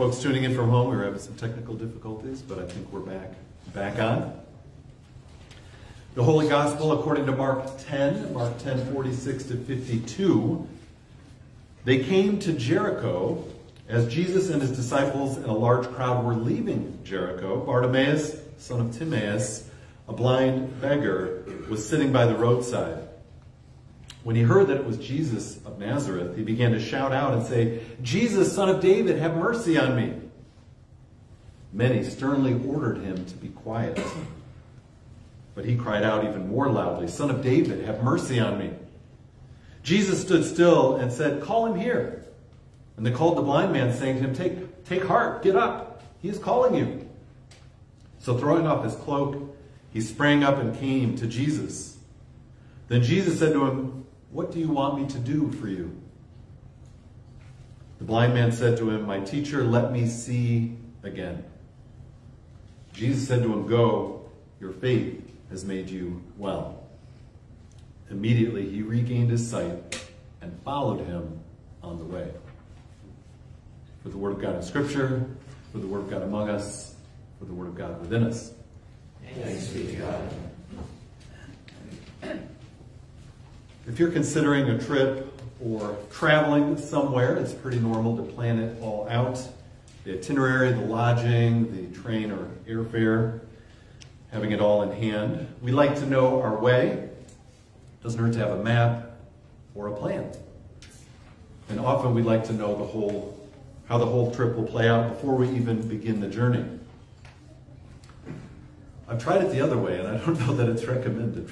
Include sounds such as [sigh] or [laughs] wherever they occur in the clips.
Folks tuning in from home, we are having some technical difficulties, but I think we're back back on. The Holy Gospel according to Mark 10, Mark 10, 46 to 52. They came to Jericho as Jesus and his disciples and a large crowd were leaving Jericho. Bartimaeus, son of Timaeus, a blind beggar, was sitting by the roadside. When he heard that it was Jesus of Nazareth, he began to shout out and say, Jesus, son of David, have mercy on me. Many sternly ordered him to be quiet. But he cried out even more loudly, Son of David, have mercy on me. Jesus stood still and said, Call him here. And they called the blind man, saying to him, Take, take heart, get up. He is calling you. So throwing off his cloak, he sprang up and came to Jesus. Then Jesus said to him, what do you want me to do for you? The blind man said to him, My teacher, let me see again. Jesus said to him, Go, your faith has made you well. Immediately he regained his sight and followed him on the way. For the word of God in Scripture, for the word of God among us, for the word of God within us. Thanks be to God. If you're considering a trip or traveling somewhere, it's pretty normal to plan it all out. The itinerary, the lodging, the train or airfare, having it all in hand. We like to know our way. Doesn't hurt to have a map or a plan. And often we like to know the whole, how the whole trip will play out before we even begin the journey. I've tried it the other way, and I don't [laughs] know that it's recommended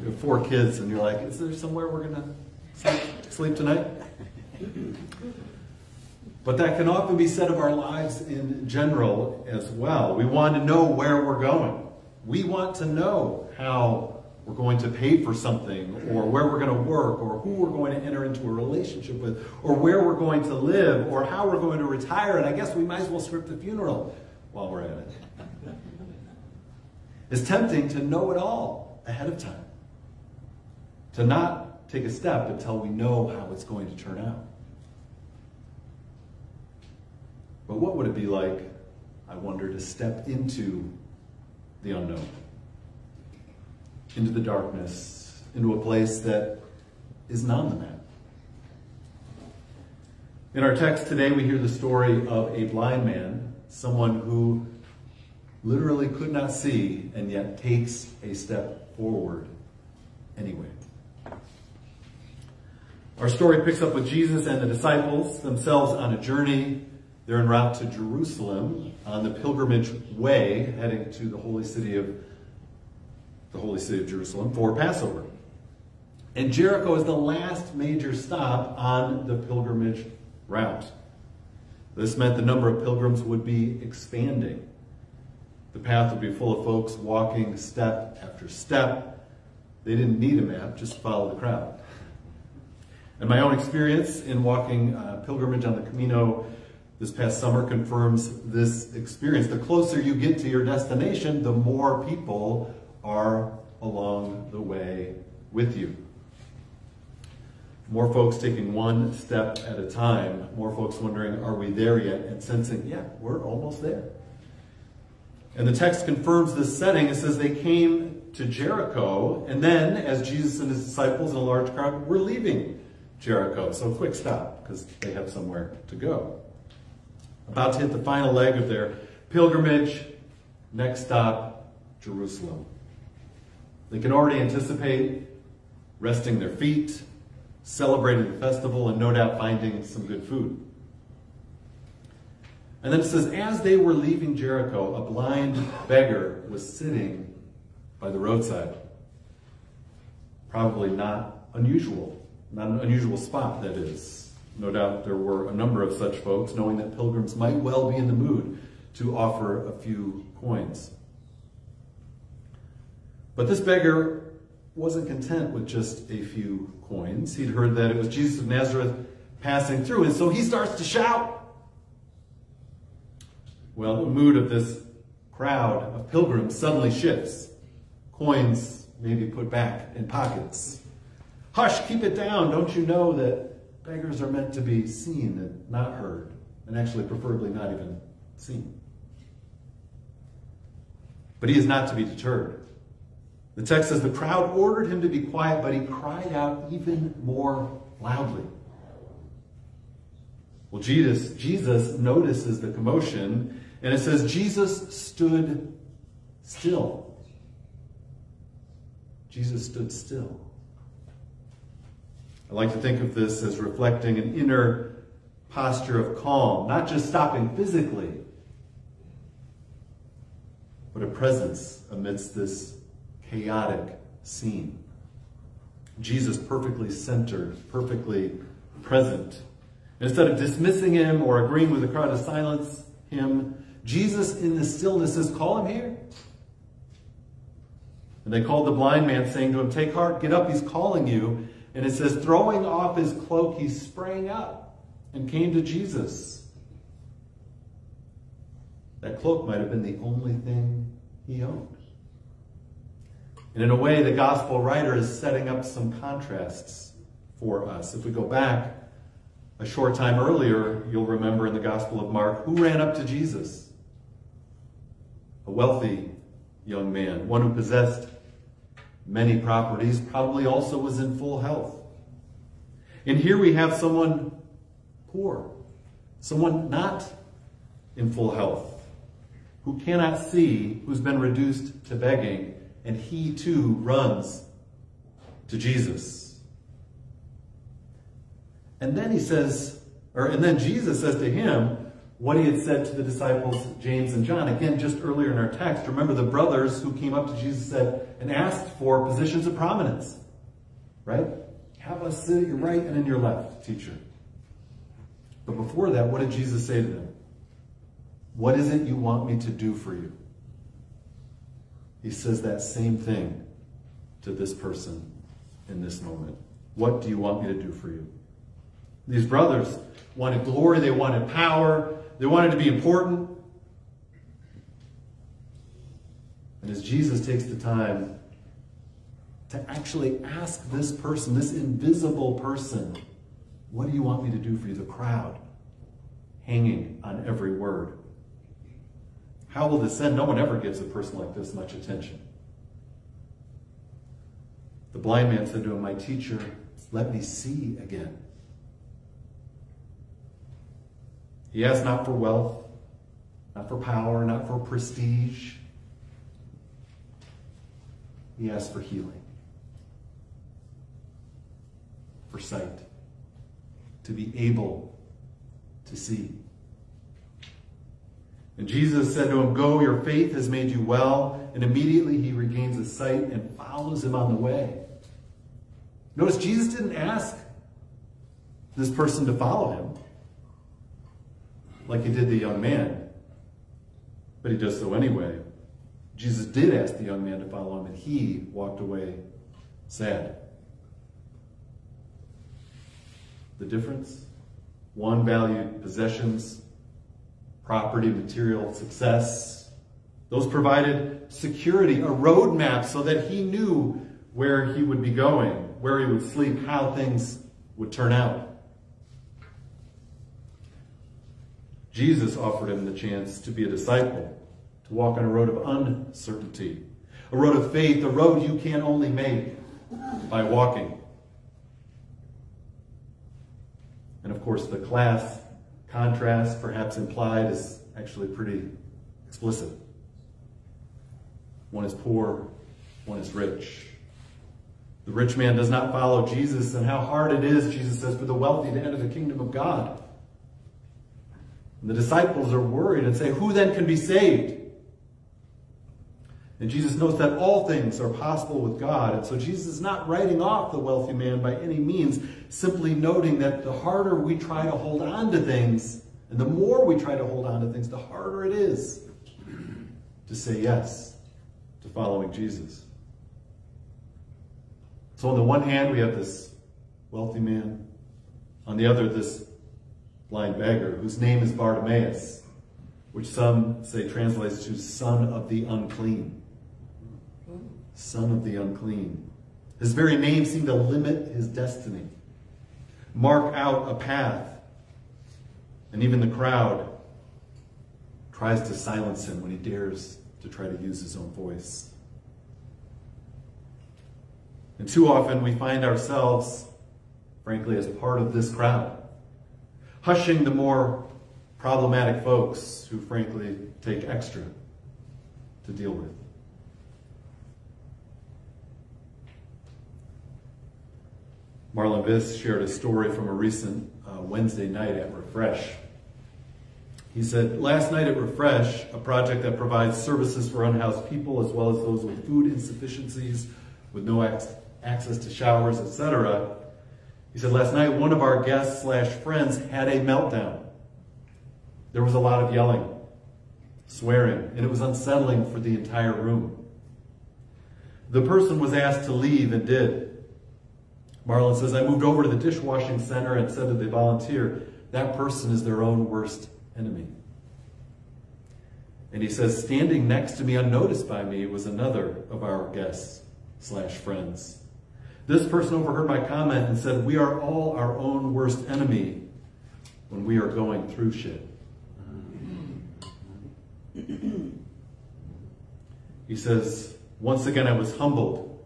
you have four kids and you're like, is there somewhere we're going to sleep tonight? But that can often be said of our lives in general as well. We want to know where we're going. We want to know how we're going to pay for something, or where we're going to work, or who we're going to enter into a relationship with, or where we're going to live, or how we're going to retire. And I guess we might as well script the funeral while we're at it. It's tempting to know it all ahead of time to not take a step until we know how it's going to turn out. But what would it be like, I wonder, to step into the unknown, into the darkness, into a place that is not on the map? In our text today, we hear the story of a blind man, someone who literally could not see and yet takes a step forward anyway. Our story picks up with Jesus and the disciples themselves on a journey. They're en route to Jerusalem on the pilgrimage way, heading to the holy city of the holy city of Jerusalem for Passover. And Jericho is the last major stop on the pilgrimage route. This meant the number of pilgrims would be expanding. The path would be full of folks walking step after step. They didn't need a map, just follow the crowd. And my own experience in walking uh, pilgrimage on the Camino this past summer confirms this experience. The closer you get to your destination, the more people are along the way with you. More folks taking one step at a time, more folks wondering, are we there yet? And sensing, yeah, we're almost there. And the text confirms this setting. It says they came to Jericho, and then, as Jesus and his disciples and a large crowd were leaving Jericho. So quick stop, because they have somewhere to go. About to hit the final leg of their pilgrimage. Next stop, Jerusalem. They can already anticipate resting their feet, celebrating the festival, and no doubt finding some good food. And then it says, as they were leaving Jericho, a blind beggar was sitting by the roadside. Probably not unusual not an unusual spot, that is. No doubt there were a number of such folks, knowing that pilgrims might well be in the mood to offer a few coins. But this beggar wasn't content with just a few coins. He'd heard that it was Jesus of Nazareth passing through, and so he starts to shout. Well, the mood of this crowd of pilgrims suddenly shifts. Coins may be put back in pockets. Hush, keep it down. Don't you know that beggars are meant to be seen and not heard, and actually preferably not even seen. But he is not to be deterred. The text says the crowd ordered him to be quiet, but he cried out even more loudly. Well, Jesus, Jesus notices the commotion, and it says Jesus stood still. Jesus stood still. I like to think of this as reflecting an inner posture of calm, not just stopping physically, but a presence amidst this chaotic scene. Jesus perfectly centered, perfectly present. Instead of dismissing him or agreeing with the crowd to silence him, Jesus in the stillness says, Call him here. And they called the blind man, saying to him, Take heart, get up, he's calling you. And it says, throwing off his cloak, he sprang up and came to Jesus. That cloak might have been the only thing he owned. And in a way, the gospel writer is setting up some contrasts for us. If we go back a short time earlier, you'll remember in the Gospel of Mark, who ran up to Jesus? A wealthy young man, one who possessed many properties, probably also was in full health. And here we have someone poor, someone not in full health, who cannot see, who's been reduced to begging, and he too runs to Jesus. And then he says, or and then Jesus says to him what he had said to the disciples James and John. Again, just earlier in our text, remember the brothers who came up to Jesus said and asked for positions of prominence. Right? Have us sit at your right and in your left, teacher. But before that, what did Jesus say to them? What is it you want me to do for you? He says that same thing to this person in this moment. What do you want me to do for you? These brothers wanted glory, they wanted power, they wanted to be important. And as Jesus takes the time to actually ask this person, this invisible person, what do you want me to do for you? The crowd hanging on every word. How will this end? No one ever gives a person like this much attention. The blind man said to him, My teacher, let me see again. He asked not for wealth, not for power, not for prestige. He asked for healing, for sight, to be able to see. And Jesus said to him, Go, your faith has made you well. And immediately he regains his sight and follows him on the way. Notice Jesus didn't ask this person to follow him like he did the young man, but he does so anyway. Jesus did ask the young man to follow him, and he walked away sad. The difference? One valued possessions, property, material, success. Those provided security, a roadmap so that he knew where he would be going, where he would sleep, how things would turn out. Jesus offered him the chance to be a disciple, to walk on a road of uncertainty, a road of faith, a road you can only make by walking. And of course, the class contrast, perhaps implied, is actually pretty explicit. One is poor, one is rich. The rich man does not follow Jesus, and how hard it is, Jesus says, for the wealthy to enter the kingdom of God. And the disciples are worried and say, Who then can be saved? And Jesus knows that all things are possible with God. And so Jesus is not writing off the wealthy man by any means, simply noting that the harder we try to hold on to things, and the more we try to hold on to things, the harder it is to say yes to following Jesus. So on the one hand, we have this wealthy man. On the other, this blind beggar, whose name is Bartimaeus, which some say translates to son of the unclean. Son of the unclean. His very name seemed to limit his destiny, mark out a path. And even the crowd tries to silence him when he dares to try to use his own voice. And too often we find ourselves, frankly, as part of this crowd, hushing the more problematic folks who, frankly, take extra to deal with. Marlon Viss shared a story from a recent uh, Wednesday night at Refresh. He said, Last night at Refresh, a project that provides services for unhoused people as well as those with food insufficiencies, with no ac- access to showers, etc. He said, Last night, one of our guests slash friends had a meltdown. There was a lot of yelling, swearing, and it was unsettling for the entire room. The person was asked to leave and did. Marlon says, I moved over to the dishwashing center and said to the volunteer, that person is their own worst enemy. And he says, standing next to me, unnoticed by me, was another of our guests slash friends. This person overheard my comment and said, we are all our own worst enemy when we are going through shit. he says, once again, I was humbled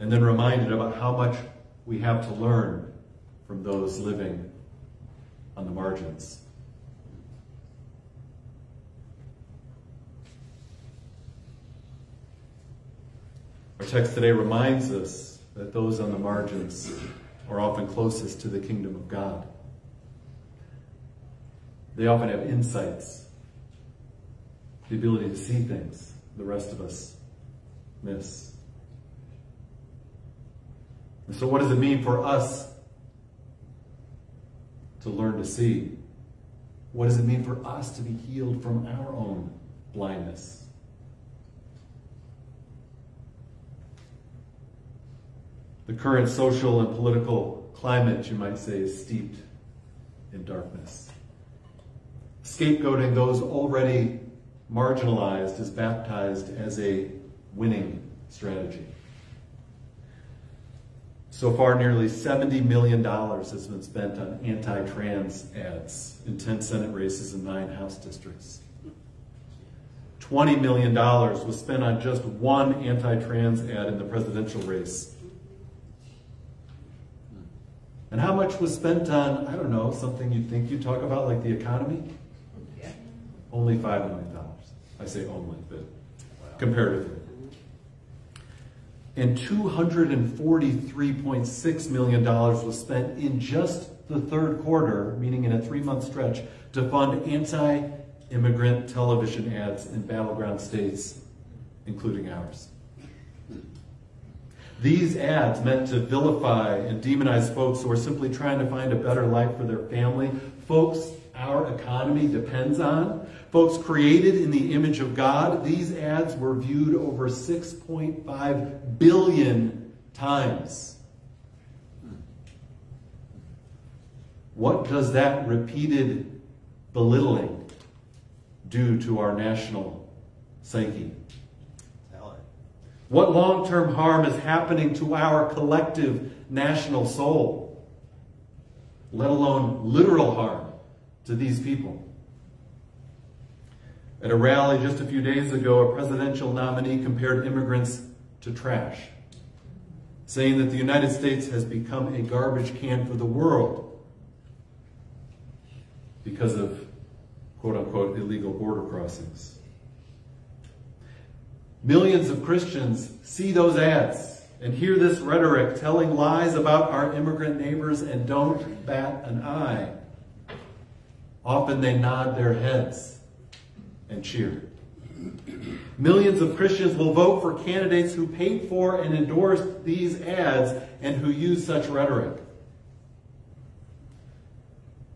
and then reminded about how much we have to learn from those living on the margins. Our text today reminds us that those on the margins are often closest to the kingdom of God. They often have insights, the ability to see things the rest of us miss. And so, what does it mean for us to learn to see? What does it mean for us to be healed from our own blindness? The current social and political climate, you might say, is steeped in darkness. Scapegoating those already marginalized is baptized as a winning strategy. So far, nearly $70 million has been spent on anti-trans ads in 10 Senate races and nine House districts. $20 million was spent on just one anti-trans ad in the presidential race. And how much was spent on, I don't know, something you'd think you'd talk about like the economy? Yeah. Only $5 million. I say only, but comparatively. And $243.6 million was spent in just the third quarter, meaning in a three-month stretch, to fund anti-immigrant television ads in battleground states, including ours. These ads meant to vilify and demonize folks who are simply trying to find a better life for their family, folks our economy depends on, folks created in the image of God. These ads were viewed over 6.5 billion times. What does that repeated belittling do to our national psyche? What long-term harm is happening to our collective national soul? Let alone literal harm to these people. At a rally just a few days ago, a presidential nominee compared immigrants to trash, saying that the United States has become a garbage can for the world because of quote unquote illegal border crossings. Millions of Christians see those ads and hear this rhetoric telling lies about our immigrant neighbors and don't bat an eye. Often they nod their heads and cheer. Millions of Christians will vote for candidates who paid for and endorsed these ads and who use such rhetoric.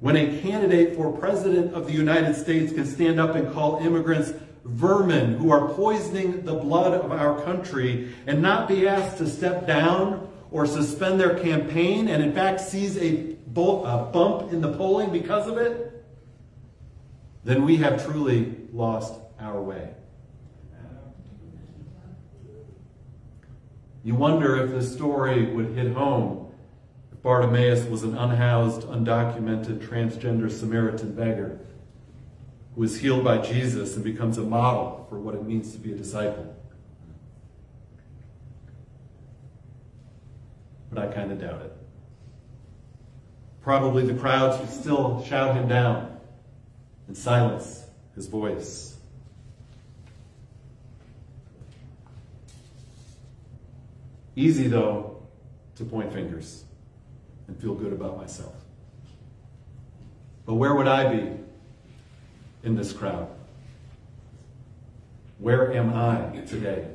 When a candidate for president of the United States can stand up and call immigrants vermin who are poisoning the blood of our country and not be asked to step down or suspend their campaign and in fact sees a, bump in the polling because of it, then we have truly lost our way. You wonder if this story would hit home if Bartimaeus was an unhoused, undocumented, transgender Samaritan beggar who is healed by Jesus and becomes a model for what it means to be a disciple. But I kind of doubt it. Probably the crowds would still shout him down and silence his voice. Easy, though, to point fingers and feel good about myself. But where would I be in this crowd? Where am I today?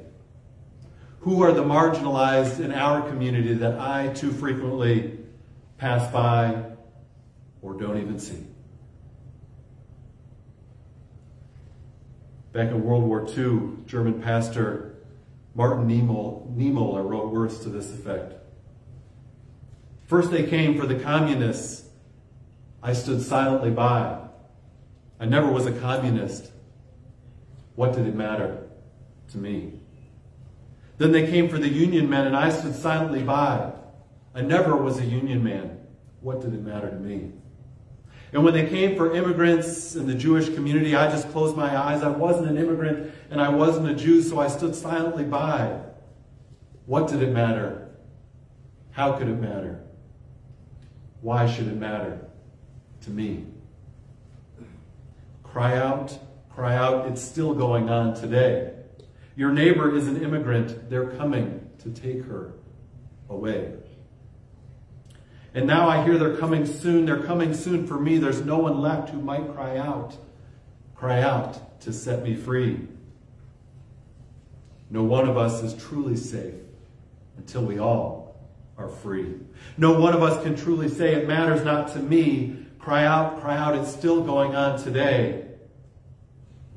Who are the marginalized in our community that I too frequently pass by or don't even see? Back in World War II, German pastor Martin Niemöller wrote words to this effect. First they came for the communists. I stood silently by. I never was a communist. What did it matter to me? Then they came for the union men and I stood silently by. I never was a union man. What did it matter to me? And when they came for immigrants in the Jewish community, I just closed my eyes. I wasn't an immigrant and I wasn't a Jew, so I stood silently by. What did it matter? How could it matter? Why should it matter to me? Cry out, cry out. It's still going on today. Your neighbor is an immigrant. They're coming to take her away. And now I hear they're coming soon. They're coming soon for me. There's no one left who might cry out, cry out to set me free. No one of us is truly safe until we all are free. No one of us can truly say, it matters not to me. Cry out, cry out. It's still going on today.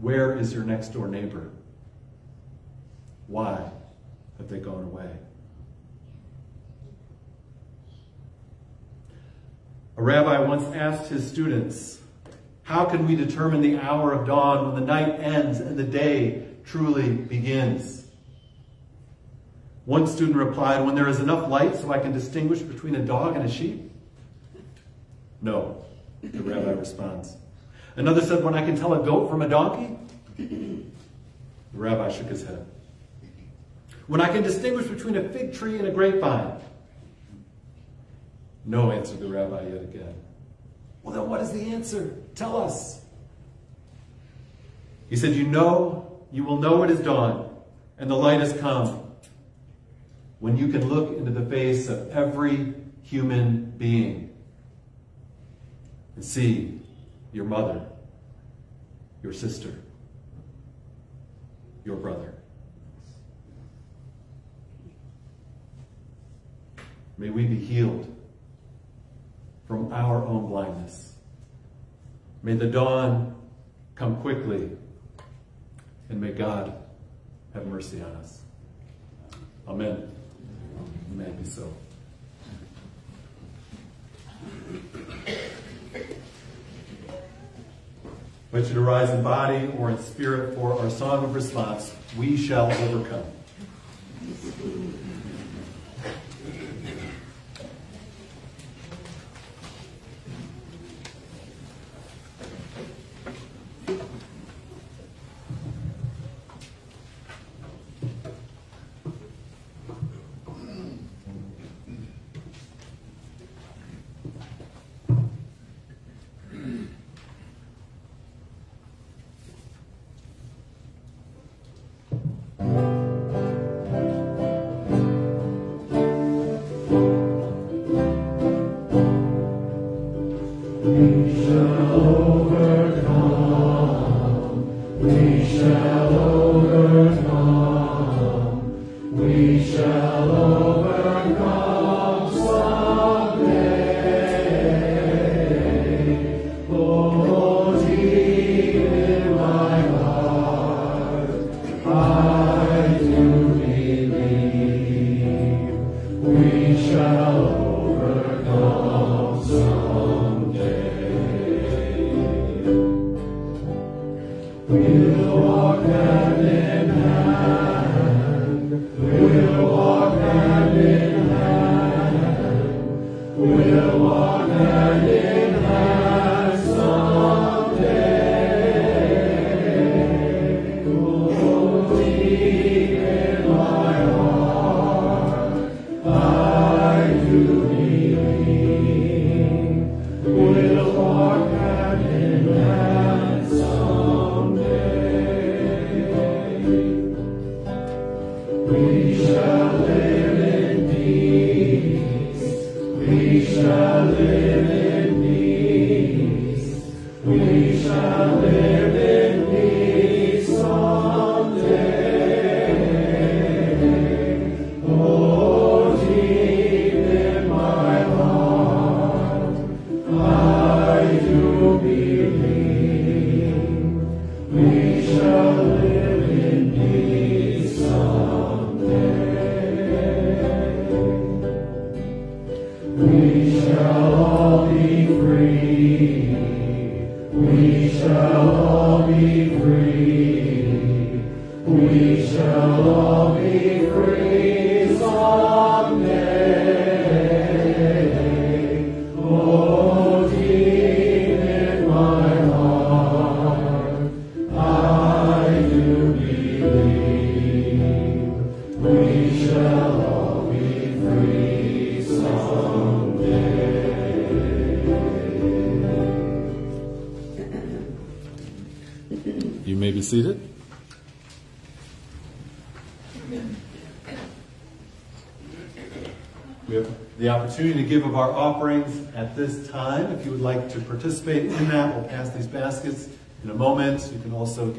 Where is your next door neighbor? Why have they gone away? A rabbi once asked his students, How can we determine the hour of dawn when the night ends and the day truly begins? One student replied, When there is enough light so I can distinguish between a dog and a sheep? No, the rabbi responds. Another said, When I can tell a goat from a donkey? The rabbi shook his head. When I can distinguish between a fig tree and a grapevine? No, answered the rabbi yet again. Well, then what is the answer? Tell us. He said, You know, you will know it is dawn, and the light has come, when you can look into the face of every human being and see your mother, your sister, your brother. May we be healed from our own blindness. May the dawn come quickly, and may God have mercy on us. Amen. May it be so. I want you to rise in body or in spirit for our song of response, We Shall Overcome. We shall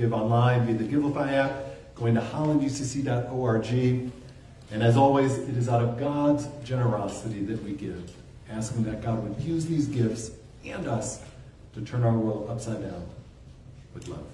give online via the Givelify app, going to hollanducc.org. And as always, it is out of God's generosity that we give, asking that God would use these gifts and us to turn our world upside down with love.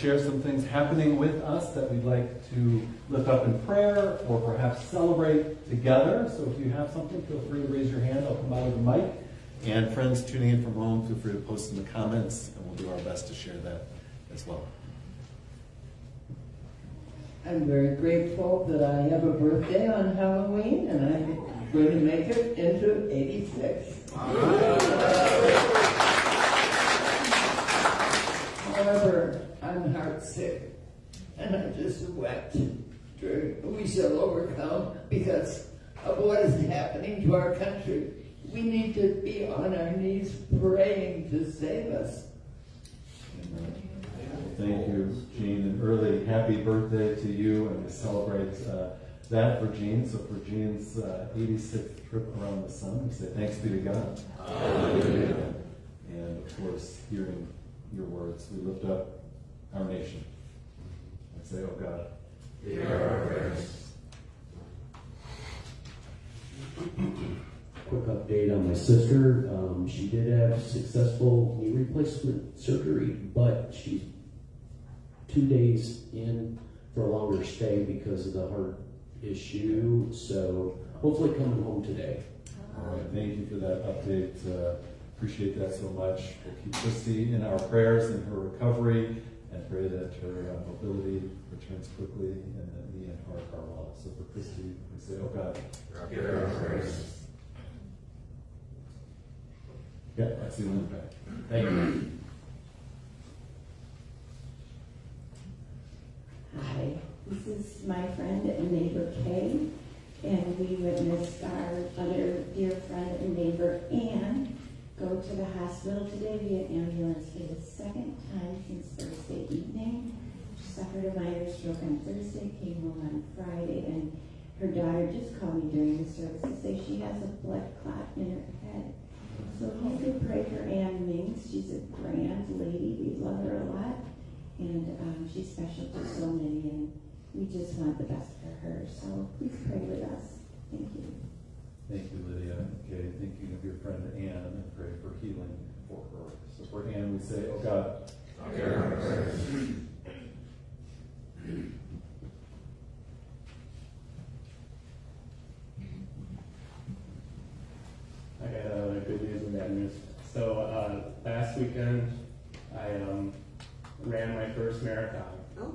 Share some things happening with us that we'd like to lift up in prayer or perhaps celebrate together. So if you have something, feel free to raise your hand. I'll come out of the mic. And friends tuning in from home, feel free to post in the comments, and we'll do our best to share that as well. I'm very grateful that I have a birthday on Halloween and I'm going to make it into 86. And I just wept. We shall overcome because of what is happening to our country. We need to be on our knees praying to save us. Thank you, Jean, An early happy birthday to you, and we celebrate uh, that for Jean. So for Jean's uh, 86th trip around the sun, we say thanks be to God. Hallelujah. And of course, hearing your words, we lift up our nation and say, oh God, Hear our prayers. Quick update on my sister. Um, she did have successful knee replacement surgery, but she's two days in for a longer stay because of the heart issue. So hopefully coming home today. All right, thank you for that update. Uh, appreciate that so much. We'll keep Christy in our prayers in her recovery and pray that her uh, mobility returns quickly and that knee and heart are well. So for Christy, we say, oh God. Hear our prayers. Yeah, I see Lynn back. Thank you. Hi, this is my friend and neighbor Kay, and we witnessed our other dear friend and neighbor Ann go to the hospital today via ambulance for the second time since Thursday evening. She suffered a minor stroke on Thursday, came home on Friday, and her daughter just called me during the service to say she has a blood clot in her head. So you could pray for Ann Minks, she's a grand lady, we love her a lot. And um, she's special to so many, and we just want the best for her. So please pray with us. Thank you. Thank you, Lydia. Okay, thinking of your friend Ann and pray for healing for her. So for Ann, we say, oh God. I got uh, good news and bad news. So uh, last weekend, I um, ran my first marathon. I'm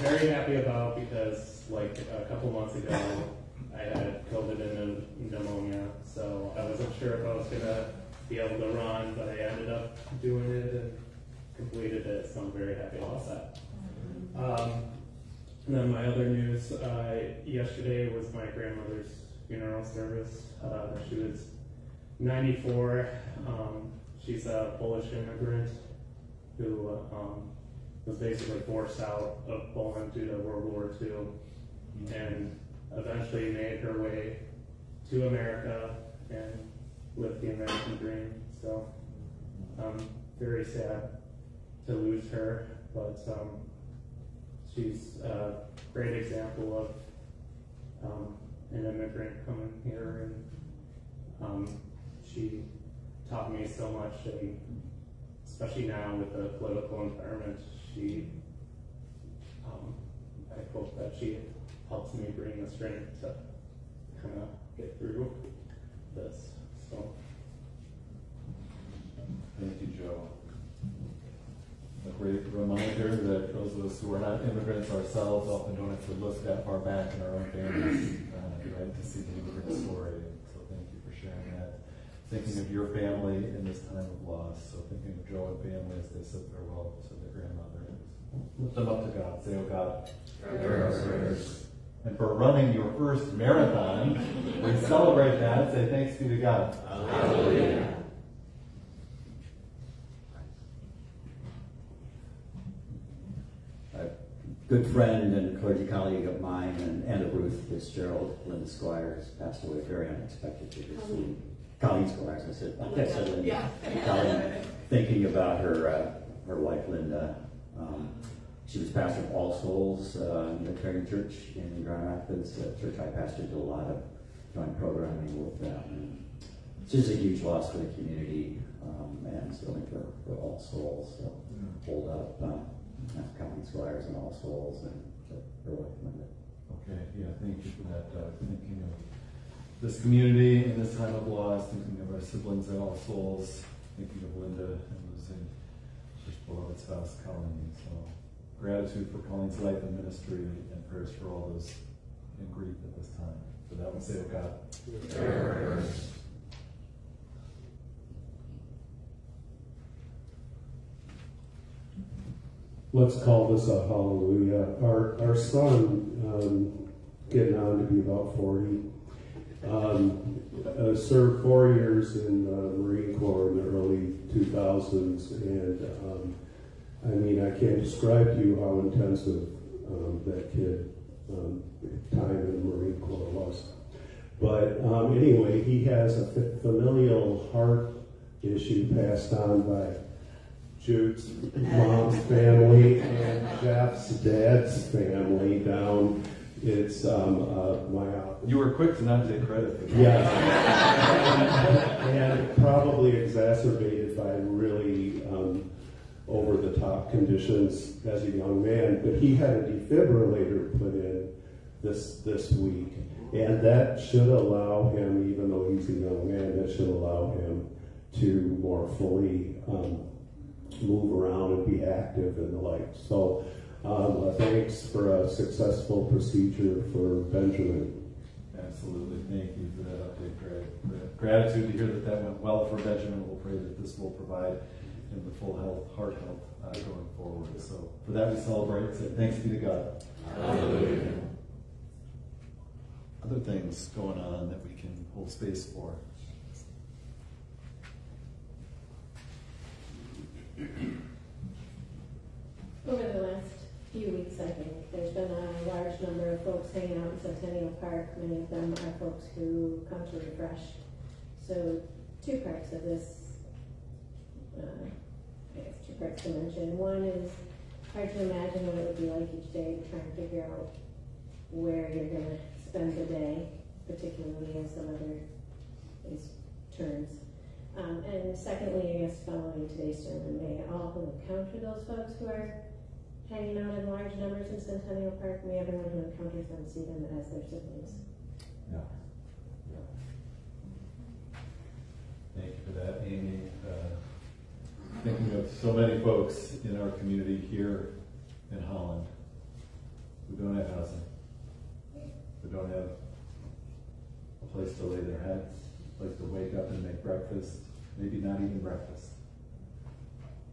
very happy about because like a couple months ago, I had COVID and pneumonia, so I wasn't sure if I was gonna be able to run, but I ended up doing it and completed it, so I'm very happy about that. Um, and then my other news, uh, yesterday was my grandmother's funeral service. Uh, she was 94. Um, she's a Polish immigrant who um, was basically forced out of Poland due to World War II and eventually made her way to America and lived the American dream. So I'm very sad to lose her, but um, she's a great example of um, an immigrant coming here, and um, she taught me so much, and especially now with the political environment, she, um, I hope that she helps me bring the strength to kind of get through this. So, Thank you, Joe. A great reminder that those of us who are not immigrants ourselves often don't have to look that far back in our own families, uh, right, to see the immigrant story. So thank you for sharing that. Thinking of your family in this time of loss. So thinking of Joe and family as they said farewell to their grandmother. Lift them up to God. Say, oh God. Hear our prayers. And for running your first marathon, we celebrate that and say thanks be to God. Hallelujah. a good friend and clergy colleague of mine and, and of Ruth Fitzgerald, Linda Squires, passed away very unexpectedly this week. Colleen Squires, I said, I said Linda. Colleen, thinking about her, uh, her wife Linda. Um, she was pastor of All Souls uh, Unitarian Church in Grand Rapids, a church I pastored to a lot of joint programming with them. And It's just a huge loss for the community, um, and certainly for, for All Souls, so hold up, um, County Squires and All Souls and her wife, recommended. Okay, yeah, thank you for that, uh, thinking of this community in this time of loss, thinking of our siblings and All Souls, thinking of Linda and losing her beloved spouse Colleen. So gratitude for Colleen's life and ministry and prayers for all those in grief at this time. For that one, say, oh God. let's call this a hallelujah. Our, our son, um, getting on to be about 40, um, uh, served four years in the Marine Corps in the early 2000s. And um, I mean, I can't describe to you how intensive um, that kid um, time in the Marine Corps was. But um, anyway, he has a familial heart issue passed on by Jude's mom's family and Jeff's dad's family down. It's um, uh, my You were quick to not take credit for that. yeah, and probably exacerbated by really um, over the top conditions as a young man. But he had a defibrillator put in this this week, and that should allow him, even though he's a young man, that should allow him to more fully um, move around and be active and the like. So, um, uh, thanks for a successful procedure for Benjamin. Absolutely, thank you for that update, Greg. Gratitude to hear that that went well for Benjamin. We'll pray that this will provide him the full health, heart health uh, going forward. So for that we celebrate. Say thanks be to God. Other things going on that we can hold space for. Over the last weeks, I think, there's been a large number of folks hanging out in Centennial Park. Many of them are folks who come to refresh. So two parts of this, uh, I guess two parts to mention. One is hard to imagine what it would be like each day trying to figure out where you're gonna spend the day, particularly as the weather is turns. Um, and secondly, I guess following today's sermon, may all who encounter those folks who are hanging out in large numbers in Centennial Park, may everyone who encounters them see them as their siblings. Yeah. Yeah. Thank you for that, Amy. Uh, Thinking of so many folks in our community here in Holland who don't have housing, who don't have a place to lay their heads, a place to wake up and make breakfast, maybe not even breakfast.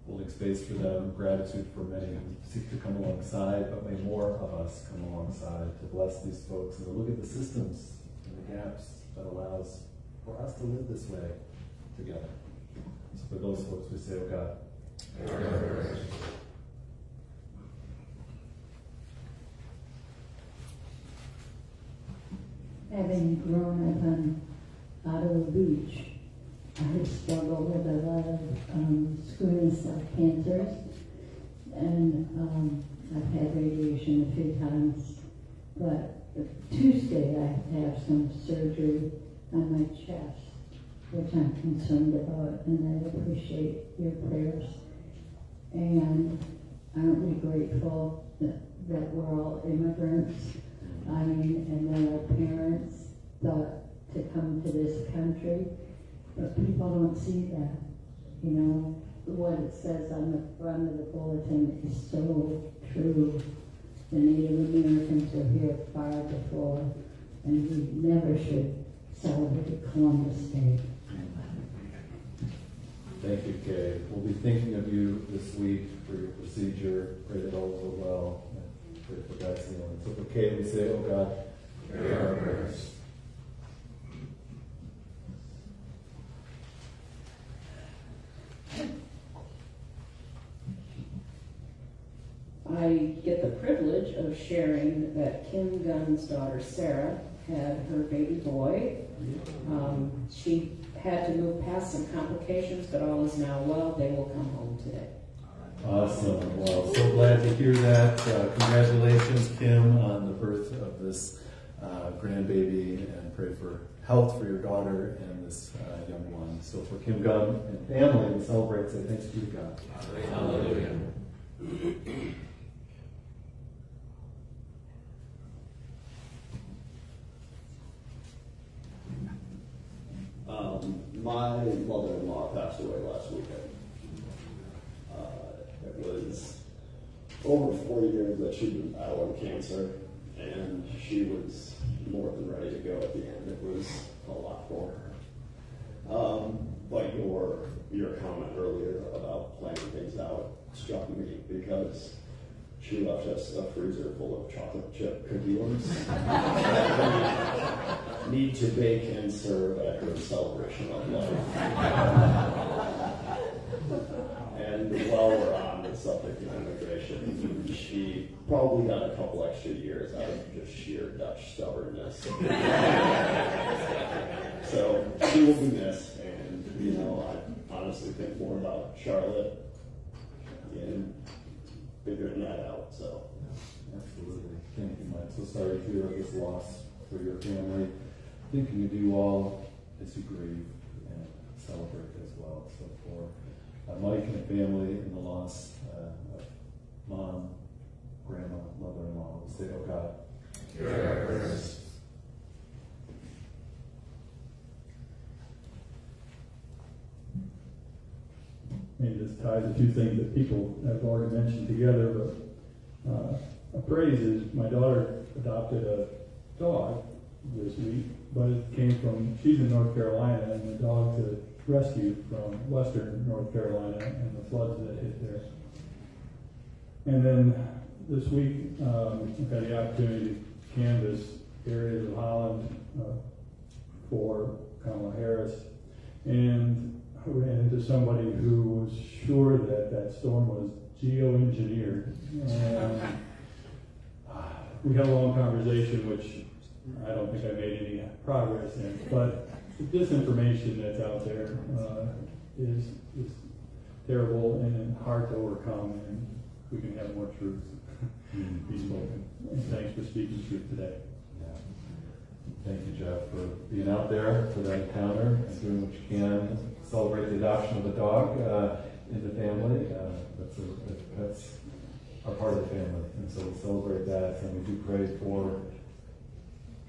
Holding space for them, gratitude for many who seek to come alongside, but may more of us come alongside to bless these folks and to look at the systems and the gaps that allows for us to live this way together. So for those folks, we say, oh God, Having grown up on Ottawa Beach, I struggle with a lot of um, squamous cell cancers, and um, I've had radiation a few times. But Tuesday, I have some surgery on my chest, which I'm concerned about, and I appreciate your prayers. And aren't we grateful that, that we're all immigrants? I mean, and that our parents thought to come to this country, but people don't see that. You know, what it says on the front of the bulletin is so true. The Native Americans were here far before, and we never should celebrate Columbus Day. Thank you, Kay. We'll be thinking of you this week for your procedure. Pray that all will go well. Pray for God's healing. So for Kay, we say, oh God, hear our prayers. I get the privilege of sharing that Kim Gunn's daughter Sarah had her baby boy. Um, she had to move past some complications, but all is now well. They will come home today. Awesome. Well, so glad to hear that. Uh, congratulations, Kim, on the birth of this uh, grandbaby and pray for health for your daughter and this uh, young one. So for Kim Gunn and family, we celebrate, say thanks be to God. Hallelujah. Um, my mother-in-law passed away last weekend. Uh, it was over four years that she'd been battling cancer, and she was more than ready to go at the end. It was a lot for her. Um, but your your comment earlier about planning things out struck me because she left us a freezer full of chocolate chip cookie cookies. [laughs] Need to bake and serve at her celebration of life. and while we're on the subject of immigration, she probably got a couple extra years out of just sheer Dutch stubbornness. so she will be missed, and you know, I honestly think more about Charlotte and figuring that out. So. Absolutely. Thank you, Mike. So sorry to hear of this loss for your family. Thinking of you all as you grieve and celebrate as well. So for uh, Mike and family and the loss uh, of mom, grandma, mother-in-law, we say, oh God, Hear our prayers. Ties a few things that people have already mentioned together, but uh, appraise is my daughter adopted a dog this week, but it came from, she's in North Carolina, and the dog's a rescue from western North Carolina and the floods that hit there. And then this week, um, I've had the opportunity to canvass areas of Holland uh, for Kamala Harris. And I ran into somebody who was sure that that storm was geoengineered. And uh, we had a long conversation, which I don't think I made any progress in. But the disinformation that's out there uh, is is terrible and hard to overcome, and we can have more truth be spoken. And thanks for speaking truth today. Thank you, Jeff, for being out there for that encounter and doing what you can celebrate the adoption of a dog uh, in the family. Uh, that's, a, that's our part of the family, and so we celebrate that, and we do pray for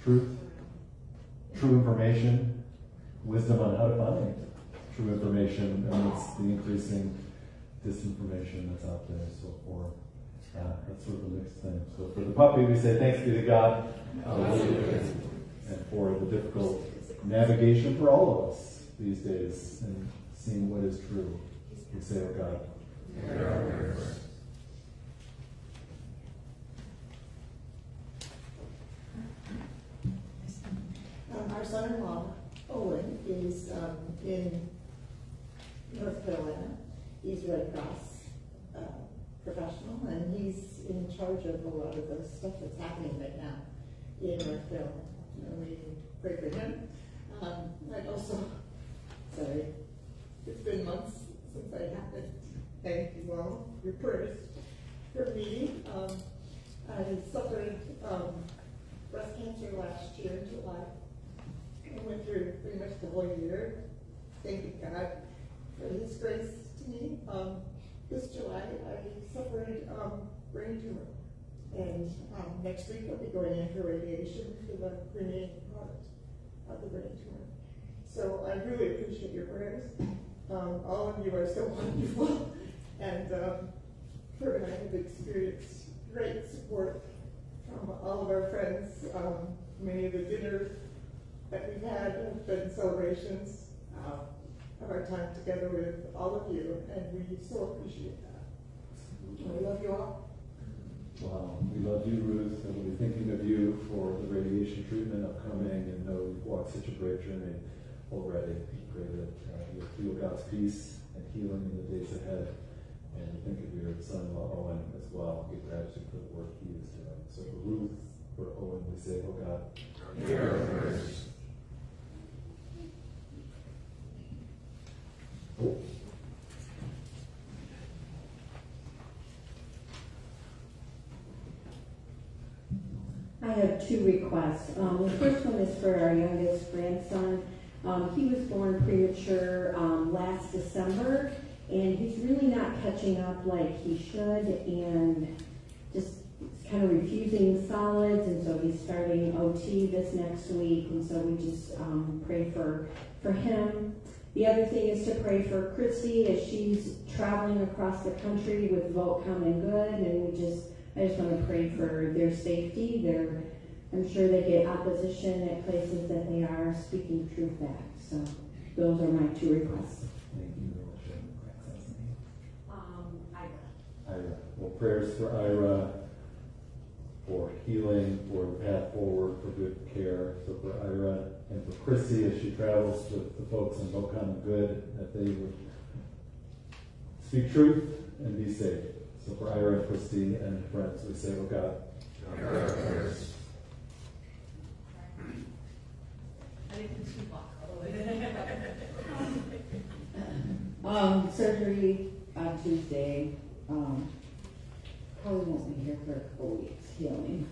truth, true information, wisdom on how to find true information amidst the increasing disinformation that's out there. So for uh, that's sort of a mixed thing. So for the puppy, we say thanks be to God. Hallelujah. And for the difficult navigation for all of us these days and seeing what is true, we say, oh God. Our. Um, our son-in-law, Owen, is, um, in North Carolina. He's Red Cross, uh, professional, and he's in charge of a lot of the stuff that's happening right now in North Carolina. And we pray for him. Um, and also, sorry, it's been months since I had it. Thank you all your prayers for me. Um, I suffered, um, breast cancer last year in July. I went through pretty much the whole year, thanking God for His grace to me. Um, this July, I suffered um, brain tumor, and um, next week I'll be going in for radiation for the remaining part of the brain tumor. So I really appreciate your prayers. Um, all of you are so [laughs] wonderful, and um, and I have experienced great support from all of our friends. Um, many of the dinners that we've had have been celebrations uh, of our time together with all of you, and we so appreciate that. We love you all. Wow, we love you, Ruth, and we'll be thinking of you for the radiation treatment upcoming and know you've walked such a great journey already. Pray that uh, you'll feel God's peace and healing in the days ahead. And think of your son-in-law Owen as well. Give gratitude for the work he is doing. So for Ruth, for Owen, we say, oh God, Hear our prayers. I have two requests. Um, the first one is for our youngest grandson. Um, he was born premature um, last December, and he's really not catching up like he should, and just kind of refusing solids, and so he's starting OT this next week, and so we just um, pray for for him. The other thing is to pray for Christy as she's traveling across the country with Vote Common Good, and we just I just want to pray for their safety. Their I'm sure they get opposition at places that they are speaking truth back. So those are my two requests. Thank you, What's your grandson's name? Um, I Ira. Well, prayers for Ira, for healing, for the path forward, for good care. So for Ira and for Chrissy as she travels with the folks in Common Good, that they would speak truth and be safe. So for Ira and Christy and friends, we say, oh God. Um, surgery on Tuesday, um, probably won't be here for a couple weeks healing,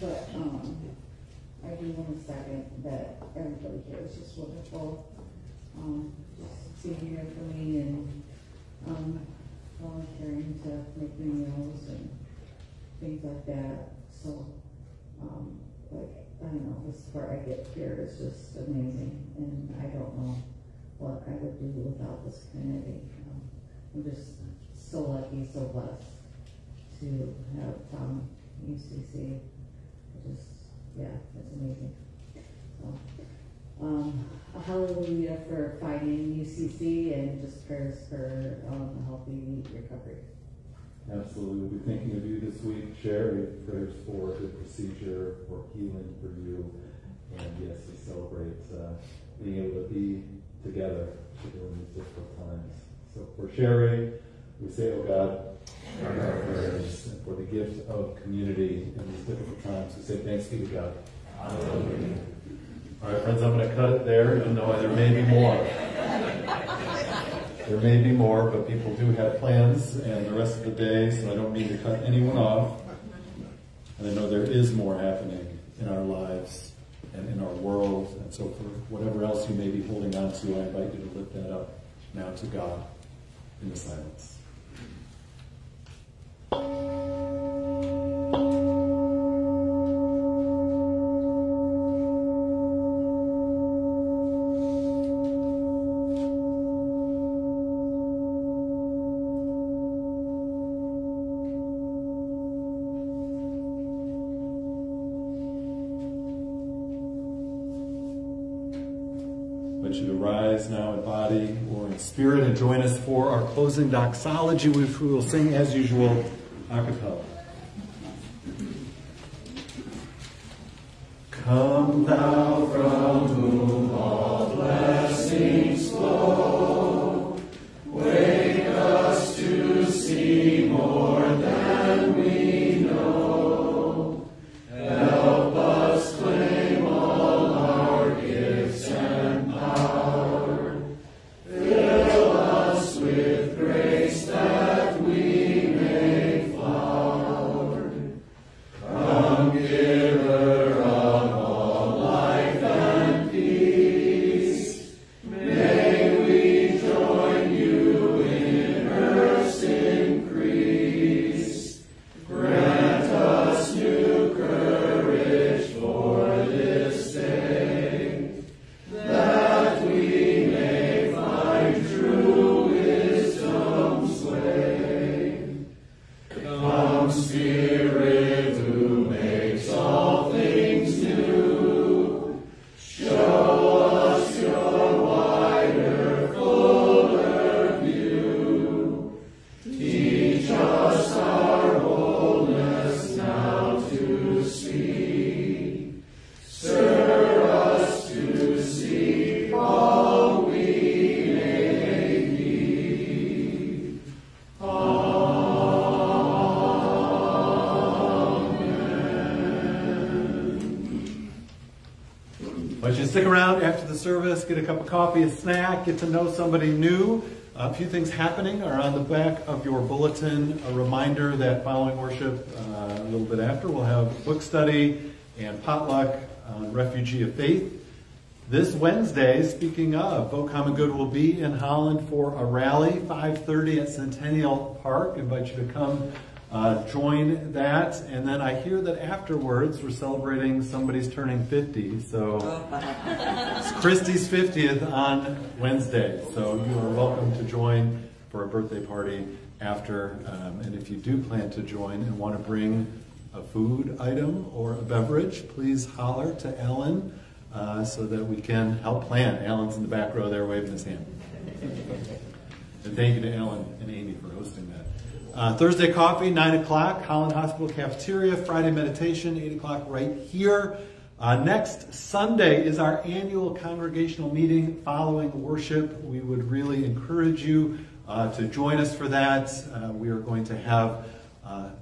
but, um, I do want to second that everybody here is just wonderful. Um, just sitting here for me and, um, volunteering to make me meals and things like that, so, um, like, Don't know, this part I get here is just amazing, and I don't know what I would do without this community. Um, I'm just so lucky, so blessed to have found UCC. Just, yeah, it's amazing. So, um, a hallelujah for finding UCC and just prayers for um, a healthy recovery. Absolutely. We'll be thinking of you this week. Sherry, prayers for the procedure, for healing for you. And yes, we celebrate uh, being able to be together during these difficult times. So for Sherry, we say, oh God, our prayers. And for the gift of community in these difficult times, we say, thanks be to God. All right, friends, I'm going to cut it there, even though there may be more. There may be more, but people do have plans and the rest of the day, so I don't mean to cut anyone off. And I know there is more happening in our lives and in our world, and so for whatever else you may be holding on to, I invite you to lift that up now to God in the silence. Now in body or in spirit and join us for our closing doxology, which we will sing as usual a cappella. Service, get a cup of coffee, a snack, get to know somebody new. A few things happening are on the back of your bulletin. A reminder that following worship, uh, a little bit after, we'll have book study and potluck on Refugee of Faith. This Wednesday, speaking of, Vote Common Good will be in Holland for a rally, 5.30 at Centennial Park. invite you to come uh, join that. And then I hear that afterwards we're celebrating somebody's turning 50. So [laughs] it's Christy's 50th on Wednesday. So you are welcome to join for a birthday party after. Um, and if you do plan to join and want to bring a food item or a beverage, please holler to Ellen uh, so that we can help plan. Alan's in the back row there waving his hand. And thank you to Alan and Amy for hosting that. Uh, Thursday coffee, 9 o'clock, Holland Hospital Cafeteria. Friday meditation, 8 o'clock right here. Uh, next Sunday is our annual congregational meeting following worship. We would really encourage you uh, to join us for that. Uh, we are going to have a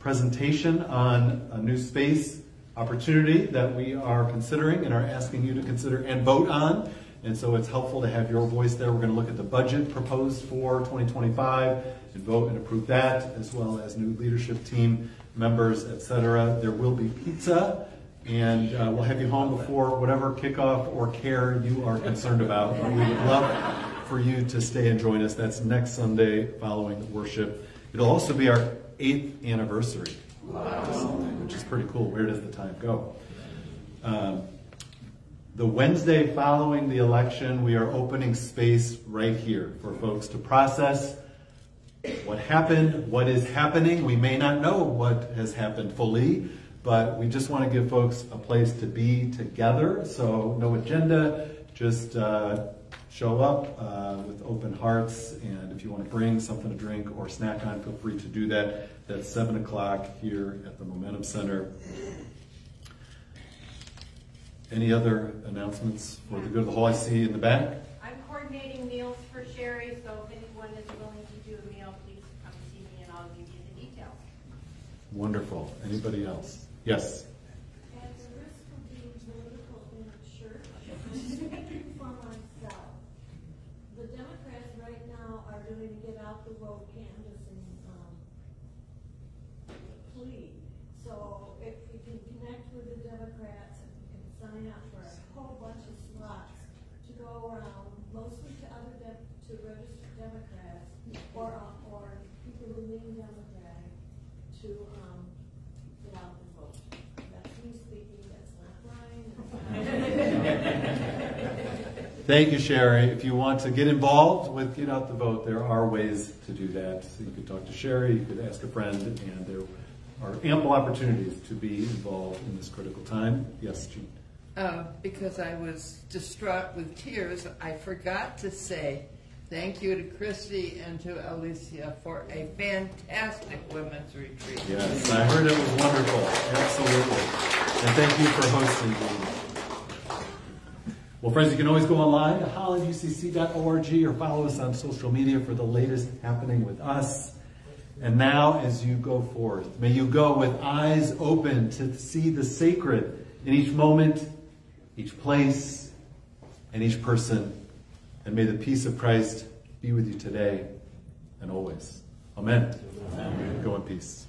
presentation on a new space opportunity that we are considering and are asking you to consider and vote on. And so it's helpful to have your voice there. We're going to look at the budget proposed for 2025 and vote and approve that, as well as new leadership team members, etc. There will be pizza, and uh, we'll have you home before whatever kickoff or care you are concerned about. But we would love for you to stay and join us. That's next Sunday following worship. It'll also be our eighth anniversary, wow. which is pretty cool. Where does the time go? Um, the Wednesday following the election, we are opening space right here for folks to process what happened, what is happening. We may not know what has happened fully, but we just want to give folks a place to be together. So, no agenda, just uh, show up uh, with open hearts. And if you want to bring something to drink or snack on, feel free to do that. That's 7 o'clock here at the Momentum Center. Any other announcements for the good of the whole I see in the back? I'm coordinating meals for Sherry, so if anyone is willing to do a meal, please come see me and I'll give you the details. Wonderful. Anybody else? Yes. At the risk of being political in a church, [laughs] for myself, The Democrats right now are doing the get out the vote canvasing um plea. So if we can connect with the Democrats sign up for a whole bunch of slots to go around, mostly to other to registered Democrats or uh, or people who lean to um, get out vote. That's me speaking. That's not Brian. [laughs] Thank you, Sherry. If you want to get involved with Get Out the Vote, there are ways to do that. So you could talk to Sherry, you could ask a friend, and there are ample opportunities to be involved in this critical time. Yes, Jean. Uh, because I was distraught with tears, I forgot to say thank you to Christy and to Alicia for a fantastic women's retreat. Yes, I heard it was wonderful. Absolutely. And thank you for hosting, Jean. Well, friends, you can always go online to hollanducc.org or follow us on social media for the latest happening with us. And now, as you go forth, may you go with eyes open to see the sacred in each moment, each place, and each person. And may the peace of Christ be with you today and always. Amen. Amen. Go in peace.